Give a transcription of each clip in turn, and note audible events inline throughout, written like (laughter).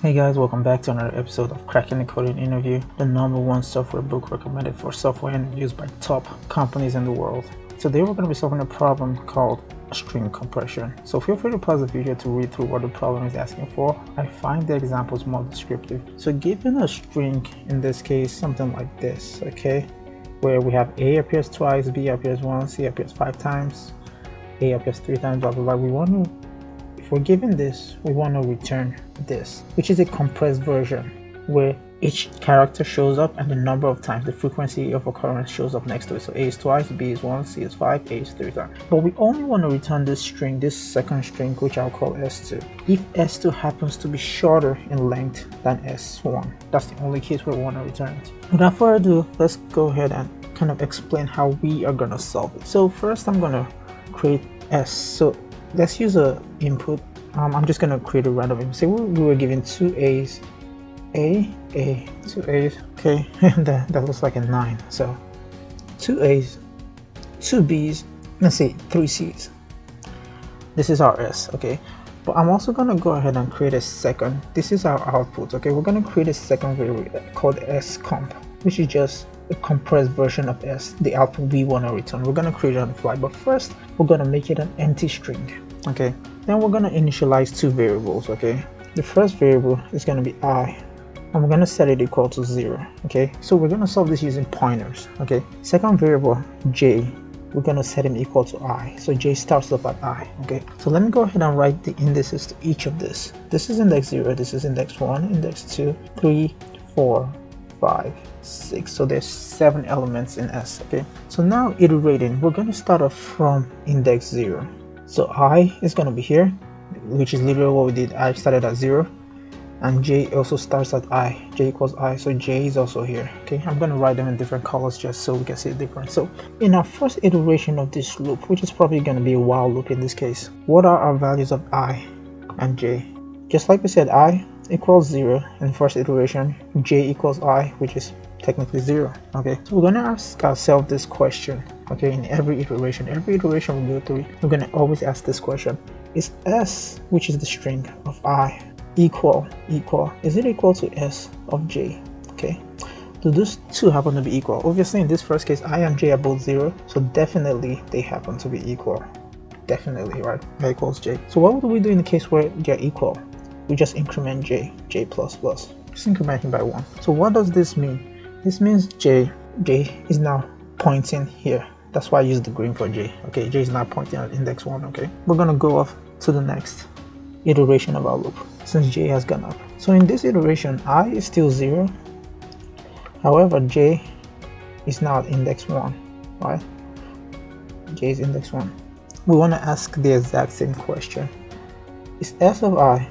Hey guys, welcome back to another episode of Cracking the Coding Interview, the number one software book recommended for software interviews by top companies in the world. Today we're going to be solving a problem called string compression. So feel free to pause the video to read through what the problem is asking for. I find the examples more descriptive. So given a string, in this case, something like this, okay, where we have A appears twice, B appears once, C appears five times, A appears three times, blah, blah, blah. We want to if we're given this, we want to return this, which is a compressed version where each character shows up and the number of times the frequency of occurrence shows up next to it. So A is twice, B is once, C is five, A is three times. But we only want to return this string, this second string, which I'll call S2. If S2 happens to be shorter in length than S1, that's the only case where we want to return it. Without further ado, let's go ahead and kind of explain how we are going to solve it. So first I'm going to create S. So let's use a input. Um, I'm just gonna create a random input. Say we, we were given two A's. A A two A's. Okay (laughs) that, that looks like a nine. So two A's two B's let's say three C's. This is our S okay? But I'm also gonna go ahead and create a second. This is our output okay? We're gonna create a second variable called S comp which is just a compressed version of S, the output we want to return. We're going to create it on the fly, but first we're going to make it an empty string. Okay, then we're going to initialize two variables. Okay, the first variable is going to be i, and we're going to set it equal to zero. Okay, so we're going to solve this using pointers. Okay, second variable j, we're going to set him equal to i. So j starts off at i. Okay, so let me go ahead and write the indices to each of this. This is index zero, this is index one, index two, three, four, five six so there's seven elements in s okay? So now iterating we're going to start off from index zero. So i is going to be here which is literally what we did. I started at zero and j also starts at i. J equals i so j is also here okay? I'm going to write them in different colors just so we can see the difference. So in our first iteration of this loop which is probably going to be a while loop in this case what are our values of i and j? Just like we said i equals 0 in first iteration j equals i which is technically 0 okay so we're to ask ourselves this question okay in every iteration. Every iteration we go through we're to always ask this question. Is s which is the string of i equal equal? Is it equal to s of j? Okay do those two happen to be equal. Obviously in this first case i and j are both 0 so definitely they happen to be equal. Definitely right? I equals j. So what would we do in the case where they're equal we just increment j, j plus plus. Just incrementing by one. So what does this mean? This means j, j is now pointing here. That's why I use the green for j. Okay, j is now pointing at index one. Okay, we're gonna go off to the next iteration of our loop since j has gone up. So in this iteration, i is still zero. However, j is now at index one, right? j is index one. We want to ask the exact same question. Is s of i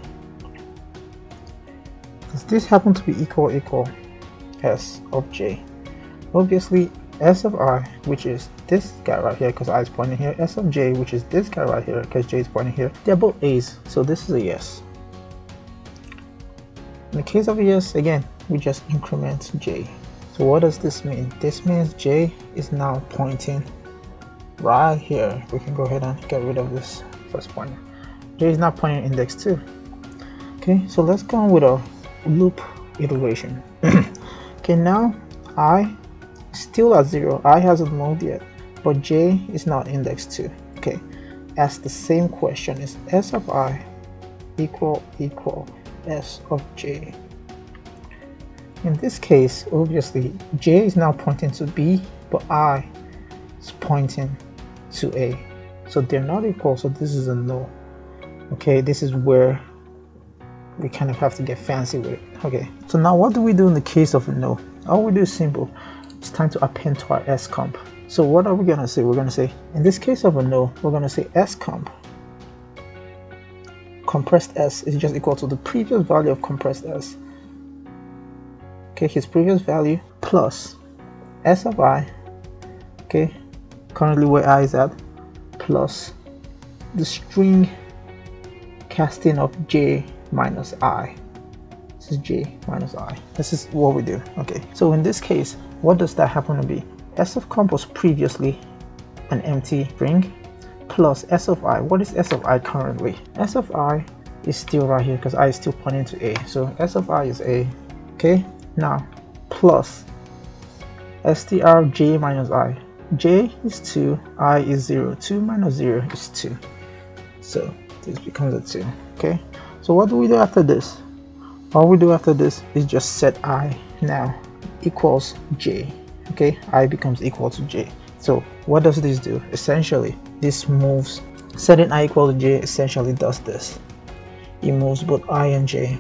does this happen to be equal equal s of j? Obviously, s of i, which is this guy right here, because i is pointing here, s of j, which is this guy right here, because j is pointing here, they're both a's, so this is a yes. In the case of a yes, again, we just increment j. So what does this mean? This means j is now pointing right here. We can go ahead and get rid of this first pointer. j is now pointing index 2. Okay, so let's go on with our loop iteration (clears throat) okay now i still at zero. I hasn't moved yet but j is not indexed to okay ask the same question. Is s of i equal equal s of j? In this case obviously j is now pointing to b but i is pointing to a. So they're not equal so this is a no. Okay this is where we kind of have to get fancy with it. Okay, so now what do we do in the case of a no? All we do is simple. It's time to append to our S comp. So what are we gonna say? We're gonna say, in this case of a no, we're gonna say S comp. Compressed S is just equal to the previous value of compressed S. Okay, his previous value plus S of I, okay, currently where I is at, plus the string casting of J minus i. This is j minus i. This is what we do. Okay, so in this case, what does that happen to be? S of comp was previously an empty string plus s of i. What is s of i currently? S of i is still right here because i is still pointing to a. So s of i is a. Okay. Now plus str j minus i. J is 2 i is 0 2 minus 0 is 2 so this becomes a 2 okay so what do we do after this? All we do after this is just set i now equals j okay? I becomes equal to j. So what does this do? Essentially this moves setting i equal to j essentially does this. It moves both i and j.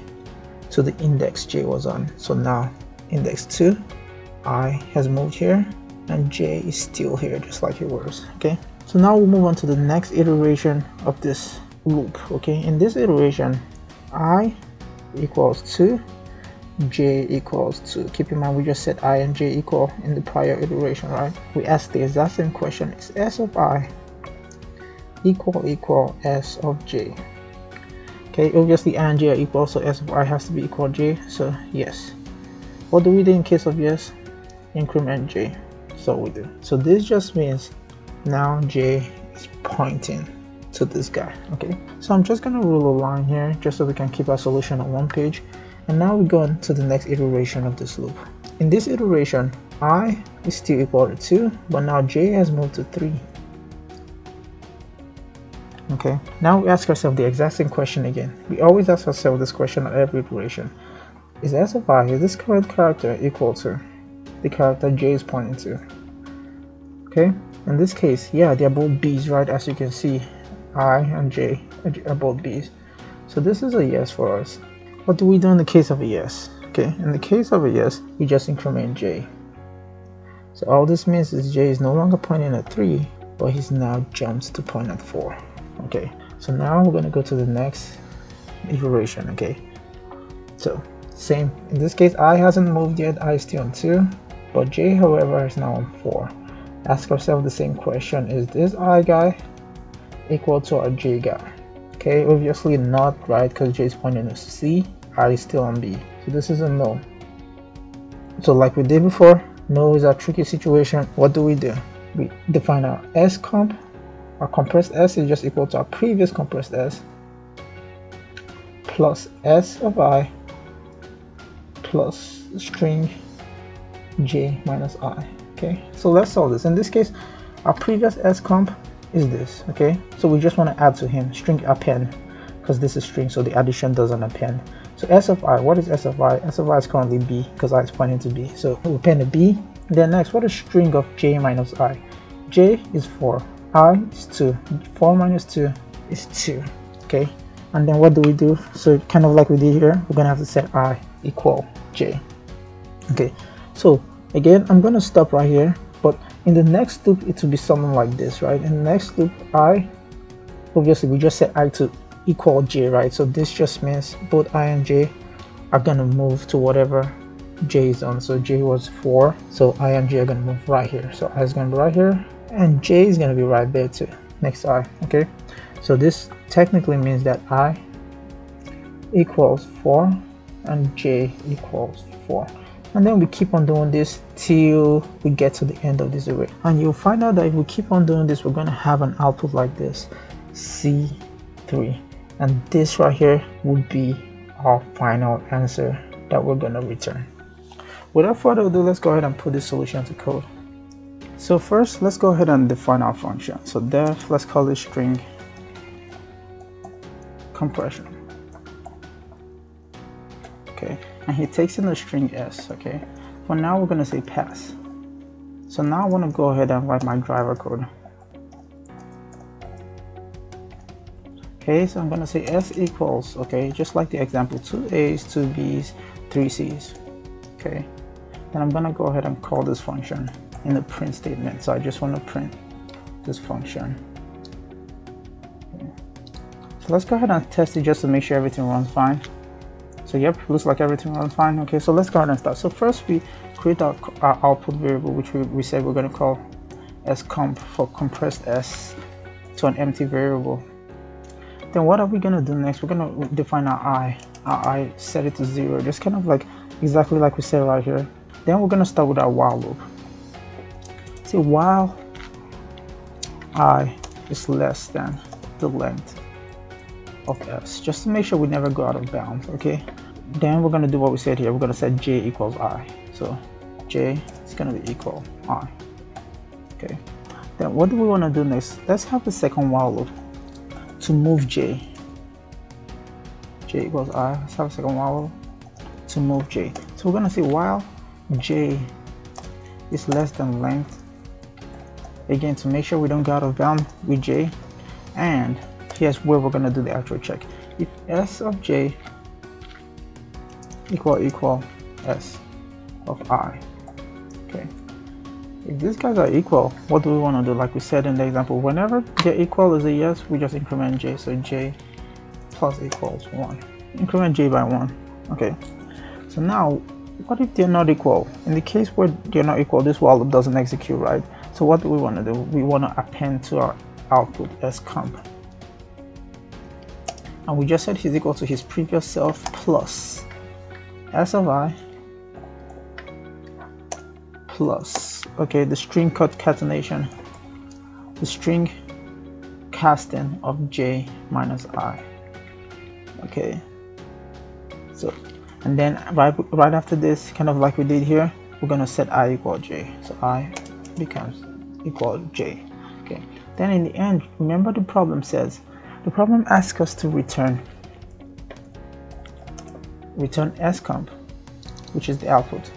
To the index j was on. So now index 2 i has moved here and j is still here just like it was okay? So now we'll move on to the next iteration of this loop okay? In this iteration i equals 2 j equals 2 keep in mind we just said i and j equal in the prior iteration right? We asked the exact same question is s of i equal equal s of j? Okay obviously i and j are equal so s of i has to be equal j so yes. What do we do in case of yes? Increment j. So we do. So this just means now j is pointing to this guy okay? So i'm just gonna rule a line here just so we can keep our solution on one page. And now we go on to the next iteration of this loop. In this iteration i is still equal to 2 but now j has moved to 3 okay now we ask ourselves the exact same question again. We always ask ourselves this question at every iteration. Is s of i is this current character equal to the character j is pointing to? Okay in this case yeah they're both b's right as you can see i and j are both b's so this is a yes for us what do we do in the case of a yes? Okay, in the case of a yes, we just increment j. So all this means is j is no longer pointing at 3, but he's now jumped to point at 4. Okay, so now we're going to go to the next iteration, okay? So, same. In this case, i hasn't moved yet, i is still on 2, but j, however, is now on 4. Ask ourselves the same question, is this i guy equal to our j guy? Okay, obviously not, right, because j is pointing to c, is still on B. So this is a no. So like we did before, no is a tricky situation. What do we do? We define our S comp. Our compressed S is just equal to our previous compressed S plus S of I plus string J minus I. Okay, so let's solve this. In this case, our previous S comp is this. Okay, so we just want to add to him string append because this is string, so the addition doesn't append. So S of I, what is S of I? S of I is currently B because I is pointing to B. So we append a B. Then next, what is string of J minus I? J is 4, I is 2. 4 minus 2 is 2. Okay, and then what do we do? So kind of like we did here, we're gonna have to set I equal J. Okay, so again, I'm gonna stop right here, in the next loop, it will be something like this, right? In the next loop, I, obviously we just set I to equal j right? So this just means both i and j are gonna move to whatever j is on. So j was 4 so i and j are gonna move right here. So i is gonna be right here and j is gonna be right there too. Next i okay? So this technically means that i equals 4 and j equals 4 and then we keep on doing this till we get to the end of this array. And you'll find out that if we keep on doing this we're going to have an output like this c3 and this right here would be our final answer that we're going to return. Without further ado let's go ahead and put this solution to code. So first let's go ahead and define our function. So def let's call this string compression. Okay and he takes in the string s okay? For now we're going to say pass. So now I want to go ahead and write my driver code. Okay so i'm gonna say s equals okay just like the example two a's two b's three c's okay? Then i'm gonna go ahead and call this function in the print statement. So i just want to print this function. Okay. so let's go ahead and test it just to make sure everything runs fine so yep looks like everything runs fine. Okay so let's go ahead and start. So first we create our, our output variable which we, we said we're going to call s comp for compressed s to an empty variable. Then what are we gonna do next? We're gonna define our i. Our i set it to zero. Just kind of like exactly like we said right here. Then we're gonna start with our while loop. See while i is less than the length of s just to make sure we never go out of bounds okay then we're going to do what we said here. We're going to set j equals i. So j is going to be equal i. Okay. Then what do we want to do next? Let's have the second while loop to move j. J equals i. Let's have a second while loop to move j. So we're going to say while j is less than length again to make sure we don't go out of bound with j. And here's where we're going to do the actual check. If s of j equal equal s of i. Okay. If these guys are equal what do we want to do? Like we said in the example whenever they're equal is a yes we just increment j. So j plus equals 1 increment j by 1 okay. So now what if they're not equal? In the case where they're not equal this while loop doesn't execute right? So what do we want to do? We want to append to our output as comp. And we just said he's equal to his previous self plus s of i plus. Okay the string concatenation the string casting of j minus i. Okay. So and then right right after this kind of like we did here we're gonna set i equal j. So i becomes equal j. Okay. Then in the end remember the problem says the problem asks us to return return scomp which is the output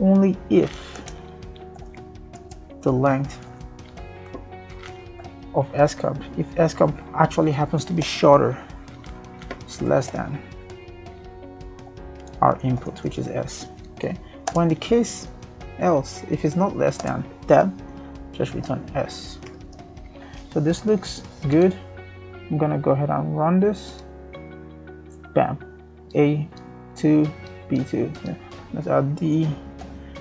only if the length of scomp if scomp actually happens to be shorter it's less than our input which is s okay? Or in the case else if it's not less than that just return s. So this looks good. I'm gonna go ahead and run this. Bam a2 b2 yeah. let's add d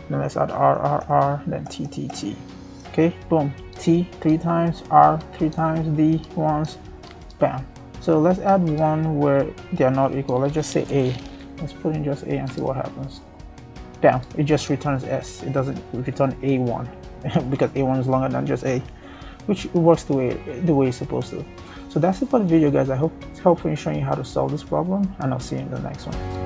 then let's add r r r then t t t. Okay boom. T three times r three times d once bam. So let's add one where they are not equal. Let's just say a. Let's put in just a and see what happens. Bam, it just returns s. It doesn't return a1 (laughs) because a1 is longer than just a which works the way the way it's supposed to so that's it for the video guys. I hope it's helpful in showing you how to solve this problem and i'll see you in the next one